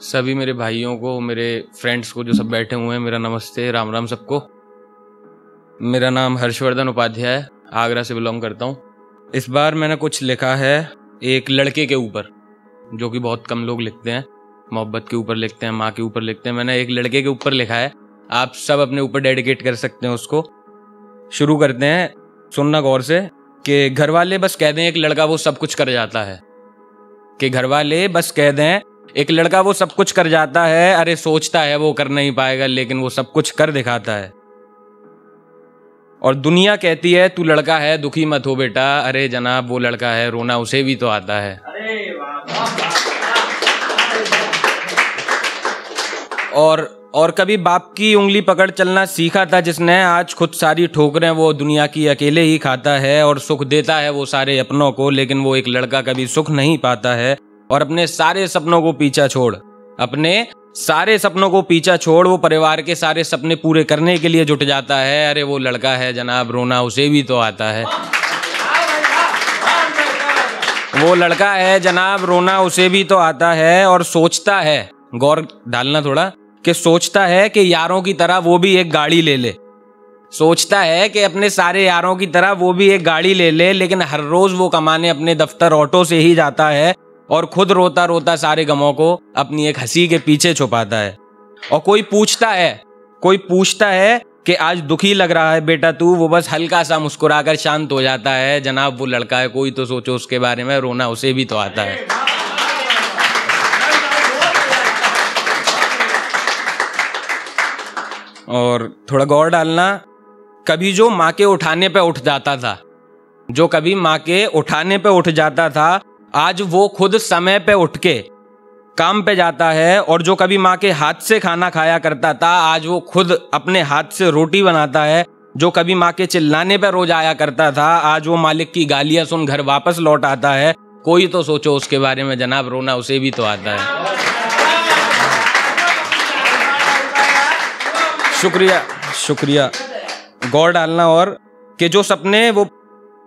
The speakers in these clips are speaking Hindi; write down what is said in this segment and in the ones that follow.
सभी मेरे भाइयों को, मेरे फ्रेंड्स को जो सब बैठे हुए हैं, मेरा नमस्ते, राम राम सबको। मेरा नाम हर्षवर्धन उपाध्याय है, आगरा से बिलोंग करता हूँ। इस बार मैंने कुछ लिखा है एक लड़के के ऊपर, जो कि बहुत कम लोग लिखते हैं। मोहब्बत के ऊपर लिखते हैं, माँ के ऊपर लिखते हैं। मैंने एक लड़के के ऊपर लिखा है, आप सब अपने ऊपर डेडिकेट कर सकते हैं उसको। शुरू करते हैं सुनना गौर से, कि घर वाले बस कह दें एक लड़का वो सब कुछ कर जाता है। कि घर वाले बस कह दें एक लड़का वो सब कुछ कर जाता है, अरे सोचता है वो कर नहीं पाएगा, लेकिन वो सब कुछ कर दिखाता है। और दुनिया कहती है, तू लड़का है, दुखी मत हो बेटा। अरे जनाब, वो लड़का है, रोना उसे भी तो आता है। और और कभी बाप की उंगली पकड़ चलना सीखा था जिसने, आज खुद सारी ठोकरें वो दुनिया की अकेले ही खाता है और सुख देता है वो सारे अपनों को, लेकिन वो एक लड़का कभी सुख नहीं पाता है। और अपने सारे सपनों को पीछा छोड़। अपने सारे सपनों को पीछा छोड़, वो परिवार के सारे सपने पूरे करने के लिए जुट जाता है। अरे, वो लड़का है जनाब, रोना उसे भी तो आता है। वो लड़का है जनाब, रोना उसे भी तो आता है और सोचता है। गौर डालना थोड़ा, कि सोचता है कि यारों की तरह वो भी एक गाड़ी ले ले। सोचता है कि अपने सारे यारों की तरह वो भी एक गाड़ी ले ले, लेकिन हर रोज वो कमाने अपने दफ्तर ऑटो से ही जाता है। और खुद रोता रोता सारे गमों को अपनी एक हँसी के पीछे छुपाता है। और कोई पूछता है, कोई पूछता है कि आज दुखी लग रहा है बेटा तू, वो बस हल्का सा मुस्कुराकर शांत हो जाता है। जनाब, वो लड़का है, कोई तो सोचो उसके बारे में, रोना उसे भी तो आता है। और थोड़ा गौर डालना, कभी जो माँ के उठाने पे उठ जाता था, जो कभी माँ के उठाने पे उठ जाता था आज वो खुद समय पे उठ के काम पे जाता है और जो कभी माँ के हाथ से खाना खाया करता था, आज वो खुद अपने हाथ से रोटी बनाता है, जो कभी माँ के चिल्लाने पे रोज आया करता था, आज वो मालिक की गालियाँ सुन घर वापस लौट आता है। कोई तो सोचो उसके बारे में, जनाब रोना उसे भी तो आता है। शुक्रिया शुक्रिया। गौर डालना और कि जो सपने वो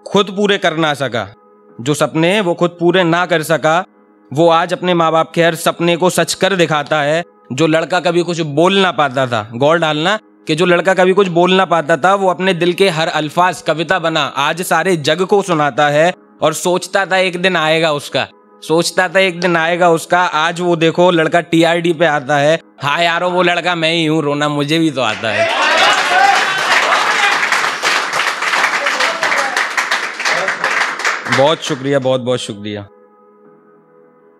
खुद पूरे कर ना सका। जो सपने वो खुद पूरे ना कर सका, वो आज अपने माँ बाप के हर सपने को सच कर दिखाता है, जो लड़का कभी कुछ बोल ना पाता था। गौर डालना कि जो लड़का कभी कुछ बोल ना पाता था, वो अपने दिल के हर अल्फाज, कविता बना, आज सारे जग को सुनाता है और सोचता था एक दिन आएगा उसका। सोचता था एक दिन आएगा उसका, आज वो देखो लड़का टीआरडी पे आता है। हाँ यारो, वो लड़का मैं ही हूँ, रोना मुझे भी तो आता है। बहुत शुक्रिया, बहुत बहुत शुक्रिया।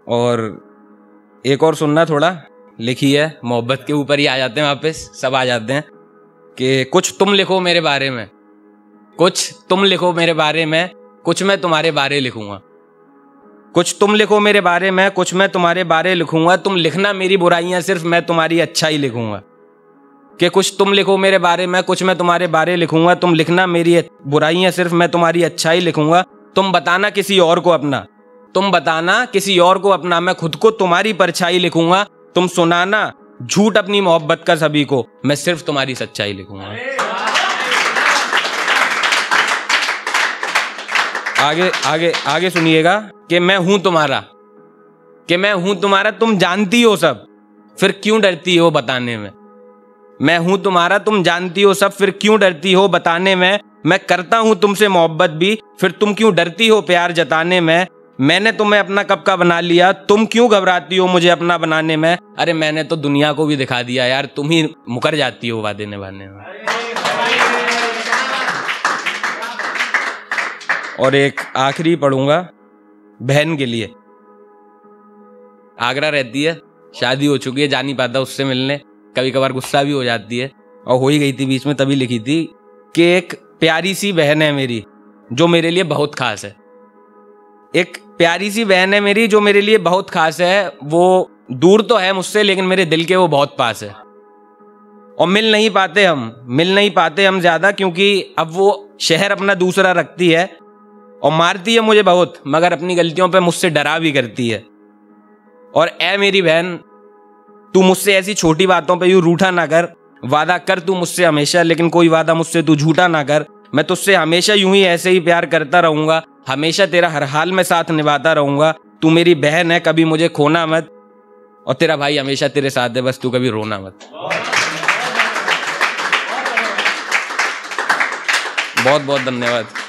और एक और सुनना थोड़ा। लिखी है, मोहब्बत के ऊपर ही आ जाते हैं वापस, सब आ जाते हैं। कि कुछ तुम लिखो मेरे बारे में। कुछ तुम लिखो मेरे बारे में, कुछ मैं तुम्हारे बारे लिखूँगा। कुछ तुम लिखो मेरे बारे में, कुछ मैं तुम्हारे बारे लिखूँगा। तुम लिखना मेरी बुराइयाँ सिर्फ़ मैं तुम्हारी अच्छा ही लिखूँगा। कि कुछ तुम लिखो मेरे बारे में, कुछ मैं तुम्हारे बारे लिखूँगा। तुम लिखना मेरी बुराइयाँ सिर्फ़ मैं तुम्हारी अच्छा ही लिखूँगा। तुम बताना किसी और को अपना। तुम बताना किसी और को अपना। मैं खुद को तुम्हारी परछाई लिखूँगा। तुम सुनाना झूठ अपनी मोहब्बत का सभी को। मैं सिर्फ़ तुम्हारी सच्चाई लिखूँगा। आगे आगे आगे सुनिएगा कि मैं हूँ तुम्हारा। कि मैं हूँ तुम्हारा। तुम जानती हो सब। फिर क्यों डरती हो बताने में? मैं हूँ तुम्हारा। तुम जानती हो सब। फिर क्यों डरती हो बताने में? मैं करता हूँ तुमसे मोहब्बत भी। फिर तुम क्यों डरती हो प्यार जताने में? मैंने तुम्हें अपना कब का बना लिया? तुम क्यों घबराती हो मुझे अपना बनाने में? अरे मैंने तो दुनिया को भी दिखा दिया यार, तुम ही मुकर जाती हो वादे निभाने में। और एक आखिरी पढ़ूँगा, बहन के लिए। आगरा रहती है, शादी हो चुकी है, जा नहीं पाता उससे मिलने। कभी कभार गुस्सा भी हो जाती है। और हो ही गई थी बीच में, तभी लिखी थी कि एक प्यारी सी बहन है मेरी, जो मेरे लिए बहुत खास है। एक प्यारी सी बहन है मेरी, जो मेरे लिए बहुत खास है, वो दूर तो है मुझसे, लेकिन मेरे दिल के वो बहुत पास है। और मिल नहीं पाते हम, मिल नहीं पाते हम ज़्यादा, क्योंकि अब वो शहर अपना दूसरा रखती है, और मारती है मुझे बहुत, मगर अपनी गलतियों पे मुझसे डरा भी करती है। और ए मेरी बहन, तू मुझसे ऐसी छोटी बातों पे यूँ रूठा ना कर, वादा कर तू मुझसे हमेशा, लेकिन कोई वादा मुझसे तू झूठा ना कर मैं तुझसे हमेशा यूँ ही ऐसे ही प्यार करता रहूँगा, हमेशा तेरा हर हाल में साथ निभाता रहूँगा। तू मेरी बहन है, कभी मुझे खोना मत। और तेरा भाई हमेशा तेरे साथ है, बस तू कभी रोना मत। बहुत बहुत धन्यवाद।